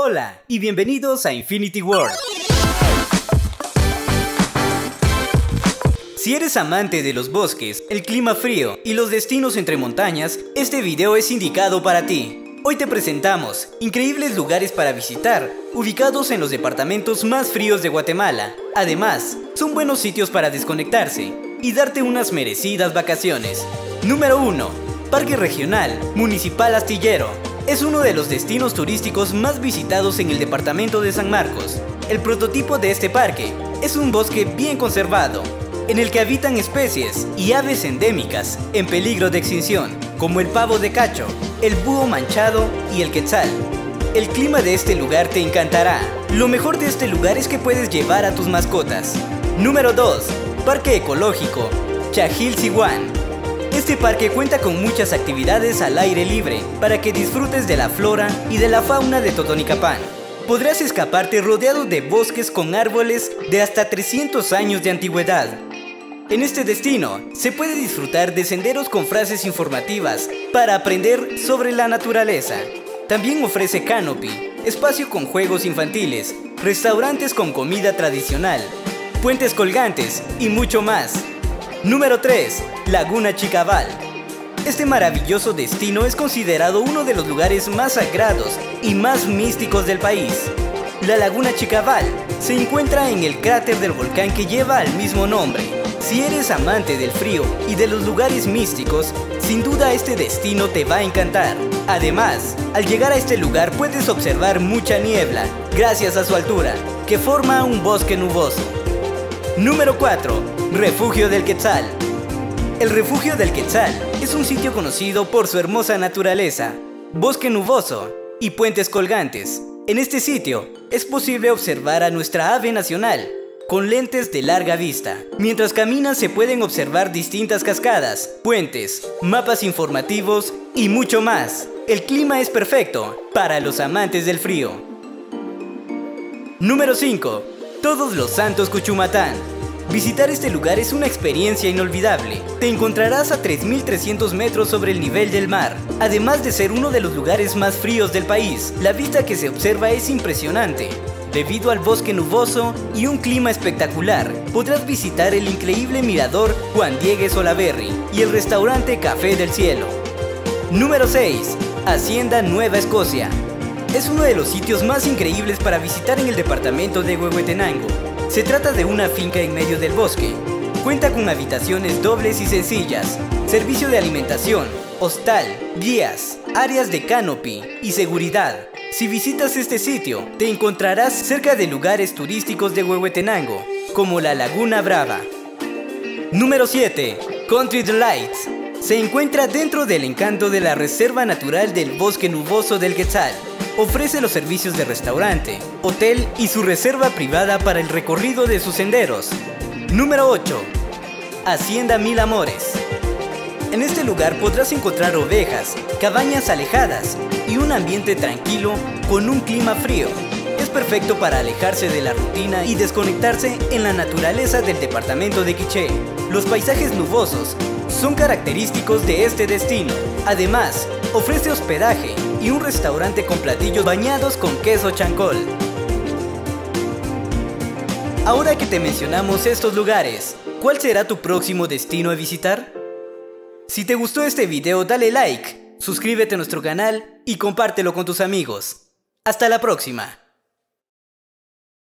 Hola y bienvenidos a Infinity World. Si eres amante de los bosques, el clima frío y los destinos entre montañas, este video es indicado para ti. Hoy te presentamos increíbles lugares para visitar, ubicados en los departamentos más fríos de Guatemala. Además, son buenos sitios para desconectarse y darte unas merecidas vacaciones. Número 1. Parque Regional Municipal Astillero es uno de los destinos turísticos más visitados en el departamento de San Marcos. El prototipo de este parque es un bosque bien conservado, en el que habitan especies y aves endémicas en peligro de extinción, como el pavo de cacho, el búho manchado y el quetzal. El clima de este lugar te encantará. Lo mejor de este lugar es que puedes llevar a tus mascotas. Número 2. Parque Ecológico Chajil Siwan este parque cuenta con muchas actividades al aire libre para que disfrutes de la flora y de la fauna de Totonicapán. Podrás escaparte rodeado de bosques con árboles de hasta 300 años de antigüedad. En este destino se puede disfrutar de senderos con frases informativas para aprender sobre la naturaleza. También ofrece canopy, espacio con juegos infantiles, restaurantes con comida tradicional, puentes colgantes y mucho más. Número 3. Laguna Chicabal. Este maravilloso destino es considerado uno de los lugares más sagrados y más místicos del país. La Laguna Chicabal se encuentra en el cráter del volcán que lleva el mismo nombre. Si eres amante del frío y de los lugares místicos, sin duda este destino te va a encantar. Además, al llegar a este lugar puedes observar mucha niebla, gracias a su altura, que forma un bosque nuboso. Número 4. Refugio del Quetzal. El Refugio del Quetzal es un sitio conocido por su hermosa naturaleza, bosque nuboso y puentes colgantes. En este sitio es posible observar a nuestra ave nacional con lentes de larga vista. Mientras caminas se pueden observar distintas cascadas, puentes, mapas informativos y mucho más. El clima es perfecto para los amantes del frío. Número 5. Todos los Santos Cuchumatán. Visitar este lugar es una experiencia inolvidable. Te encontrarás a 3.300 metros sobre el nivel del mar. Además de ser uno de los lugares más fríos del país, la vista que se observa es impresionante. Debido al bosque nuboso y un clima espectacular, podrás visitar el increíble mirador Juan Diegues Olaverri y el restaurante Café del Cielo. Número 6. Hacienda Nueva Escocia. Es uno de los sitios más increíbles para visitar en el departamento de Huehuetenango. Se trata de una finca en medio del bosque. Cuenta con habitaciones dobles y sencillas, servicio de alimentación, hostal, guías, áreas de canopy y seguridad. Si visitas este sitio, te encontrarás cerca de lugares turísticos de Huehuetenango, como la Laguna Brava. Número 7. Country Delights. Se encuentra dentro del encanto de la Reserva Natural del Bosque Nuboso del Quetzal ofrece los servicios de restaurante, hotel y su reserva privada para el recorrido de sus senderos. Número 8. Hacienda Mil Amores. En este lugar podrás encontrar ovejas, cabañas alejadas y un ambiente tranquilo con un clima frío. Es perfecto para alejarse de la rutina y desconectarse en la naturaleza del departamento de Quiché. Los paisajes nubosos son característicos de este destino. Además, ofrece hospedaje, y un restaurante con platillos bañados con queso chancol. Ahora que te mencionamos estos lugares, ¿cuál será tu próximo destino a visitar? Si te gustó este video dale like, suscríbete a nuestro canal y compártelo con tus amigos. Hasta la próxima.